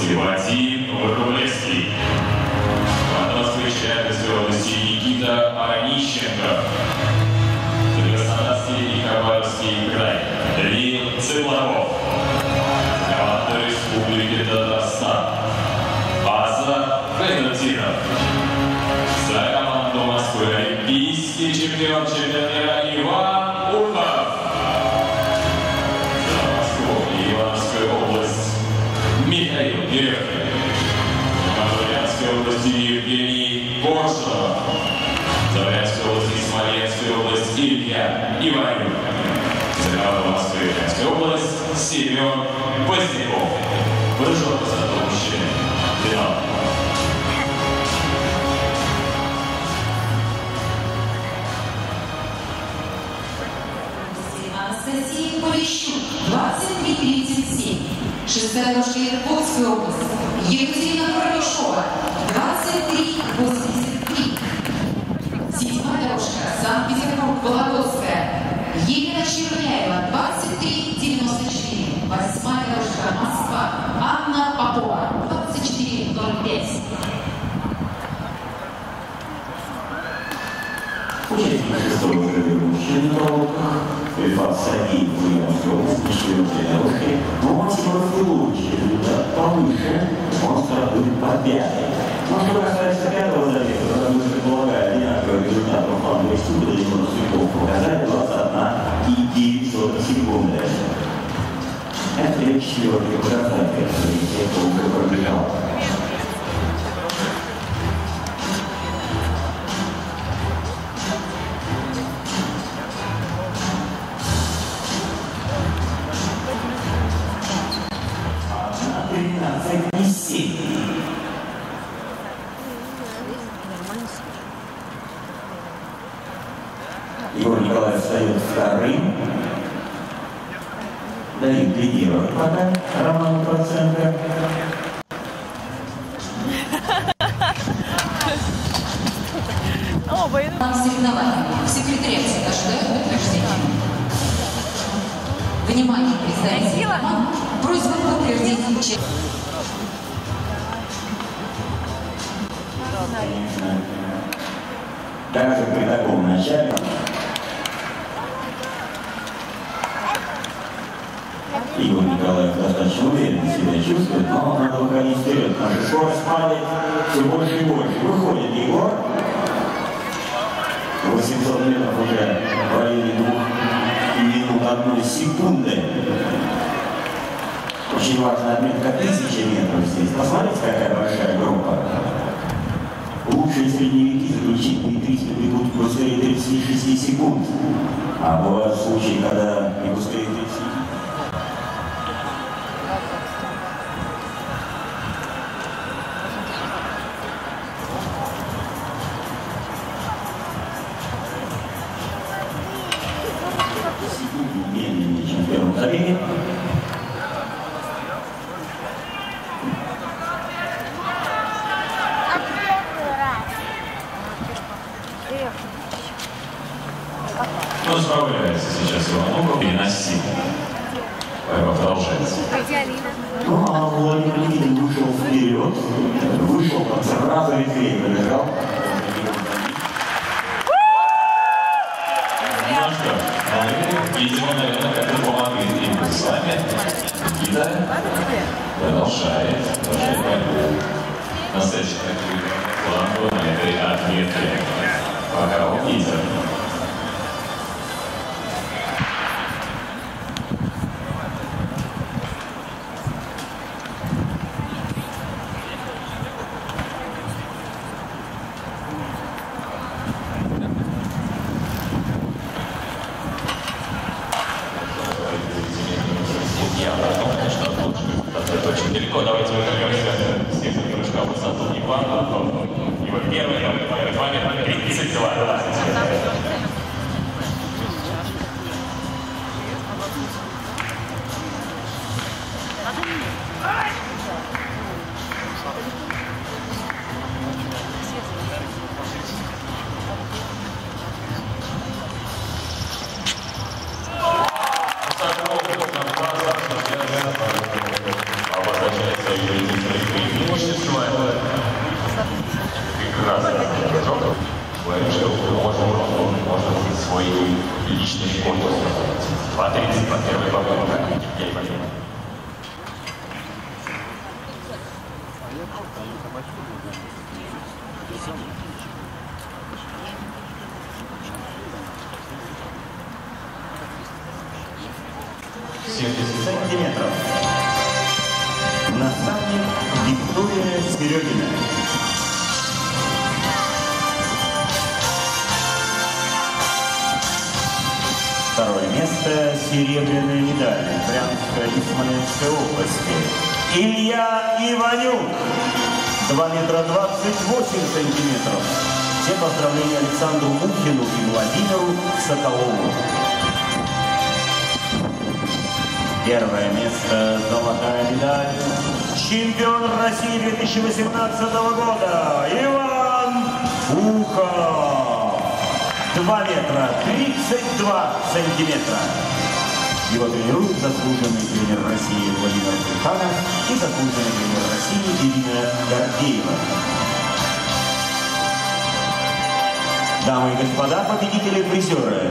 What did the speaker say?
Врублевский. Команда Москвы Челябинской области Никита Онищенко. За Краснодарский и Хабаровский край Даниил Цыплаков. За команду Республики Татарстан Аза Федотинов. За команду Москвы олимпийский чемпион чемпионата Области и Смоленской области Илья Иванюк. Команду Москвы и Брянской область Семен Поздняков. Прыжок за мужчины. Финал. Анастасия Полищук, 2337. Шестая дорожка Иркутской области. Сергеев, Ульяновской области, четвертой дорожки, но Максимов и лучше, результат повыше, он стартует по пятой. Но что касается пятого забега, то мы предполагая одинаковый результат по ступе, до него Сухов показали 21 и 9 секунды. Это четвертый показатель, тех, кто уже пробежал. Егор Николаев встает вторым. Давид лидирует пока. Роман Проценко. Нам соревнования. В секретариате ожидают подтверждения. Внимание, представители команд. Просьба подтвердить чек. Даже при таком начале Игорь Николаев достаточно уверенно себя чувствует, но надо выходить вперед. Наша скорость падает все больше и больше. Выходит Егор. 800 метров уже в районе двух минут одной секунды. Очень важная отметка 1000 метров здесь. Посмотрите, какая большая группа. Лучшие средневеки заключительные 300 бегут быстрее 36 секунд. А бывают случаи, когда не быстрее 30 секунд Справляется сейчас Иванов и Насим. Продолжается. Ну, а Владимир вышел вперед, вышел там сразу ветвей пробежал. Мы, видимо, наверное, как-то помогли им с вами. Никита продолжает, продолжает борьбу. Настоящий такой план на этой отметке. Пока он Регламент 32. Обозначается юридическое преимущество. Патриций по первой попытке. Евгений Владимирович. Семьдесят сантиметров. Наставник Виктория Смирёгина. Второе место – серебряная медаль Брянской и Смоленской области. Илья Иванюк, 2 метра 28 сантиметров. Все поздравления Александру Мухину и Владимиру Соколову. Первое место – золотая медаль. Чемпион России 2018 года Иван Ухов. 2 метра 32 сантиметра. Его тренирует заслуженный тренер России Владимир Плеханов и заслуженный тренер России Ирина Гордеева. Дамы и господа, победители призеры.